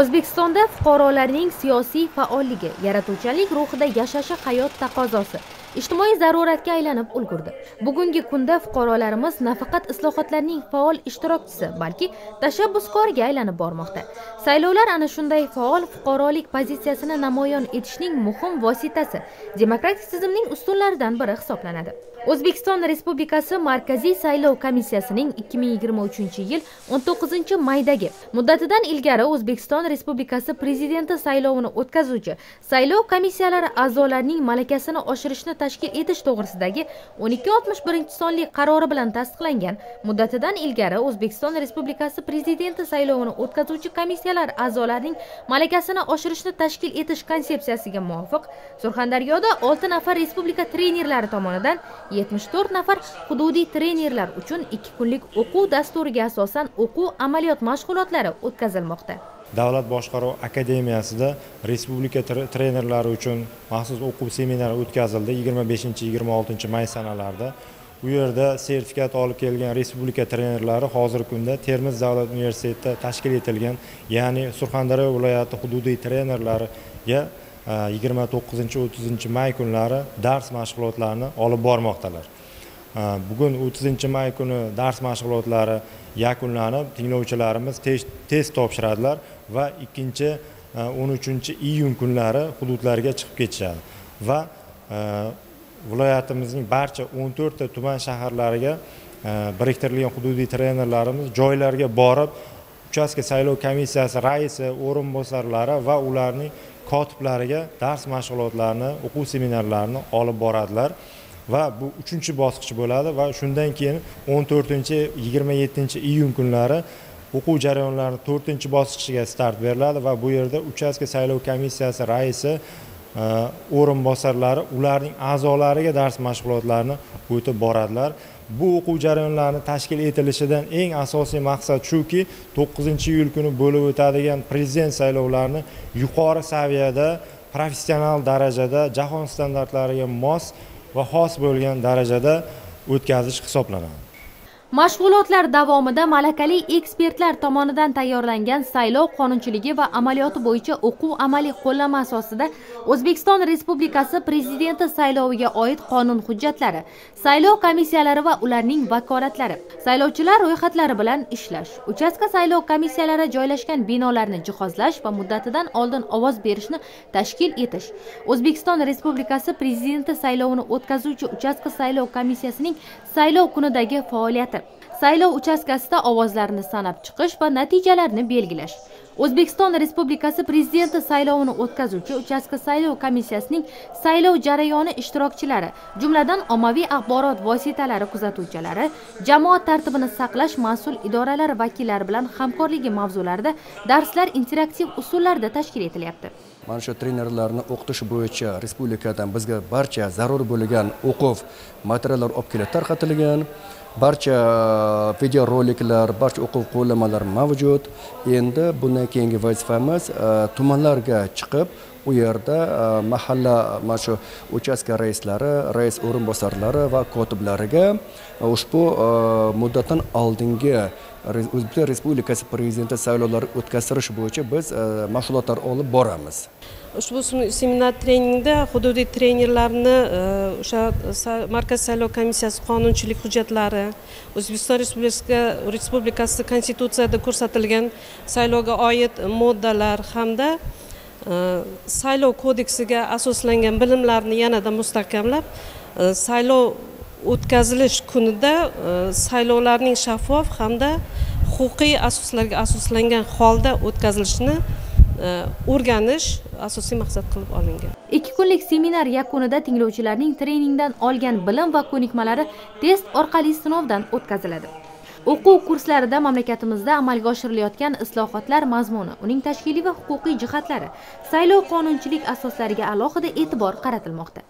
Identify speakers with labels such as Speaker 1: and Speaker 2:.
Speaker 1: o'zbekistonda fuqarolarning siyosiy faolligi yaratuvchanlik ruhida yashashi hayot taqozosi. Ijtimoiy zaruratga aylanib ulgurdi. Bugungi kunda fuqarolarimiz nafaqat islohotlarning faol ishtirokchisi balki tashabbuskoriga aylanib bormoqda. Saylovlar ana shunday faol fuqarolik pozitsiyasini namoyon etishning muhim vositasi. Demokratik tizimning ustunlaridan biri hisoblanadi. O'zbekiston respublikasi markaziy saylov komissiyasining 2023 yil 19 maydagi muddatidan ilgari o'zbekiston respublikasi prezidenti saylovini o'tkazuvchi saylov komissiyalari a'zolarining malakasini oshirishni tashkil etish to'g'risidagi 1261 sonli qarori bilan tasdiqlangan. Muddatidan ilgari o'zbekiston respublikasi prezidenti saylovini o'tkazuvchi komissiyalar a'zolarining malakasini oshirishni tashkil etish konsepsiyasiga muvofiq surxondaryoda 6 nafar respublika trenerlari tomonidan 74 nafar hududiy trenerlar uchun 2 kunlik o'quv dasturiga asosan o'quv amaliyot mashg'ulotlari o'tkazilmoqda.
Speaker 2: Davlat boshqaruv akademiyasida respublika trenerlari uchun maxsus o'quv seminari o'tkazildi 25-26 may sanalarida. U yerda sertifikat olib kelgan respublika trenerlari hozirgi kunda termiz davlat universitetida tashkil etilgan ya'ni surxondaryo viloyati hududiy trenerlariga e, yigirma to'qqizinchi o'ttizinchi may kunlari dars mashg'ulotlarini olib bormoqdalar. Э, bugun o'ttizinchi may kuni dars mashg'ulotlari yakunlanib tinglovchilarimiz test topshiradilar va ikkinchi e, o'n uchinchi iyun kunlari hududlarga chiqib ketishadi. Va e, viloyatimizning barcha o'n to'rtta tuman shaharlariga e, biriktirilgan hududiy trenerlarimiz joylarga borib uchastka saylov komissiyasi raisi o'rinbosarlari va ularning kotiblariga dars mashg'ulotlarini o'quv seminarlarini olib boradilar. Va bu uchinchi bosqich bo'ladi va shundan keyin o'n to'rtinchi yigirma yettinchi iyun kunlari o'quv jarayonlarini to'rtinchi bosqichiga start beriladi va bu yerda uchastka saylov komissiyasi raisi e, o'rinbosarlari ularning a'zolariga dars mashg'ulotlarini o'tib boradilar. Bu o'quv jarayonlarini tashkil etilishidan eng asosiy maqsad shuki to'qqizinchi iyul kuni bo'lib o'tadigan prezident saylovlarini yuqori saviyada professional darajada jahon standartlariga mos va xos bo'lgan darajada o'tkazish hisoblanadi.
Speaker 1: Mashg'ulotlar davomida malakali ekspertlar tomonidan tayyorlangan saylov qonunchiligi va amaliyoti bo'yicha o'quv amaliy qo'llanma asosida o'zbekiston respublikasi prezidenti sayloviga oid qonun hujjatlari saylov komissiyalari va ularning vakolatlari saylovchilar ro'yxatlari bilan ishlash uchastka saylov komissiyalari joylashgan binolarni jihozlash va muddatidan oldin ovoz berishni tashkil etish o'zbekiston respublikasi prezidenti saylovini o'tkazuvchi uchastka saylov komissiyasining saylov kunidagi faoliyati saylov uchastkasida ovozlarni sanab chiqish va natijalarni belgilash. O'zbekiston respublikasi prezidenti saylovini o'tkazuvchi uchastka saylov komissiyasining saylov jarayoni ishtirokchilari jumladan ommaviy axborot vositalari kuzatuvchilari jamoat tartibini saqlash mas'ul idoralari vakillari bilan hamkorligi mavzularida darslar interaktiv usullarda tashkil etilyapti.
Speaker 3: Mana shu trenerlarni o'qitish bo'yicha respublikadan bizga barcha zarur bo'lgan o'quv materiallar olib kelib tarqatilgan. Barcha uh, videoroliklar barcha o'quv qo'llanmalar mavjud. Endi bundan keyingi vazifamiz uh, tumanlarga chiqib u yerda uh, mahalla mana shu uchastka raislari rais o'rinbosarlari va kotiblariga ushbu muddatdan oldingi o'zbekiston respublikasi prezidenti saylovlari o'tkazilish bo'yicha biz e, mashg'ulotlar olib boramiz.
Speaker 4: Ushbu seminar treningda hududiy trenerlarni e, o'sha markaz saylov komissiyasi qonunchilik hujjatlari o'zbekiston respublikasi konstitutsiyada ko'rsatilgan saylovga oid moddalar hamda e, saylov kodeksiga asoslangan bilimlarni yanada mustahkamlab saylov o'tkazilish kunida e, saylovlarning shaffof hamda huquqiy asoslarga asoslangan holda o'tkazilishini e, o'rganish asosiy maqsad qilib olingan.
Speaker 1: Ikki kunlik seminar yakunida tinglovchilarning treningdan olgan bilim va ko'nikmalari test orqali sinovdan o'tkaziladi. O'quv kurslarida mamlakatimizda amalga oshirilayotgan islohotlar mazmuni uning tashkiliy va huquqiy jihatlari saylov qonunchilik asoslariga alohida e'tibor qaratilmoqda.